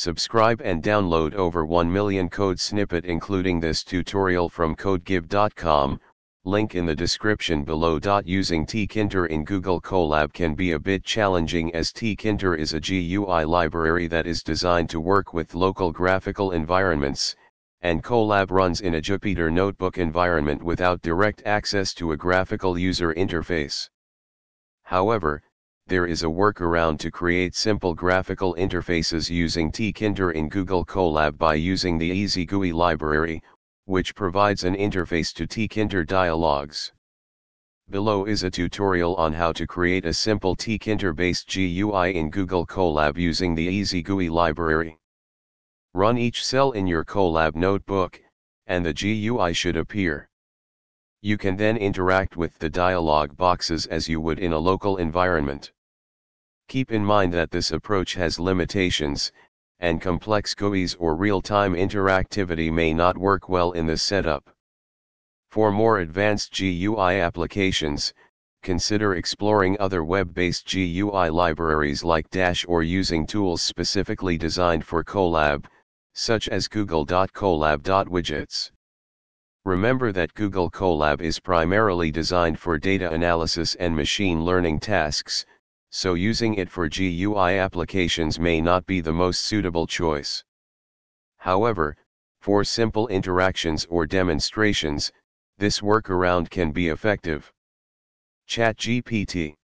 Subscribe and download over 1 million code snippet including this tutorial from codegive.com, link in the description below. Using tkinter in Google Colab can be a bit challenging as tkinter is a GUI library that is designed to work with local graphical environments, and Colab runs in a Jupyter Notebook environment without direct access to a graphical user interface. However, there is a workaround to create simple graphical interfaces using tkinter in Google Colab by using the EasyGUI library, which provides an interface to tkinter dialogues. Below is a tutorial on how to create a simple tkinter based GUI in Google Colab using the EasyGUI library. Run each cell in your Colab notebook, and the GUI should appear. You can then interact with the dialog boxes as you would in a local environment. Keep in mind that this approach has limitations, and complex GUIs or real-time interactivity may not work well in this setup. For more advanced GUI applications, consider exploring other web-based GUI libraries like Dash or using tools specifically designed for Colab, such as google.colab.widgets. Remember that Google Colab is primarily designed for data analysis and machine learning tasks, so using it for GUI applications may not be the most suitable choice. However, for simple interactions or demonstrations, this workaround can be effective. ChatGPT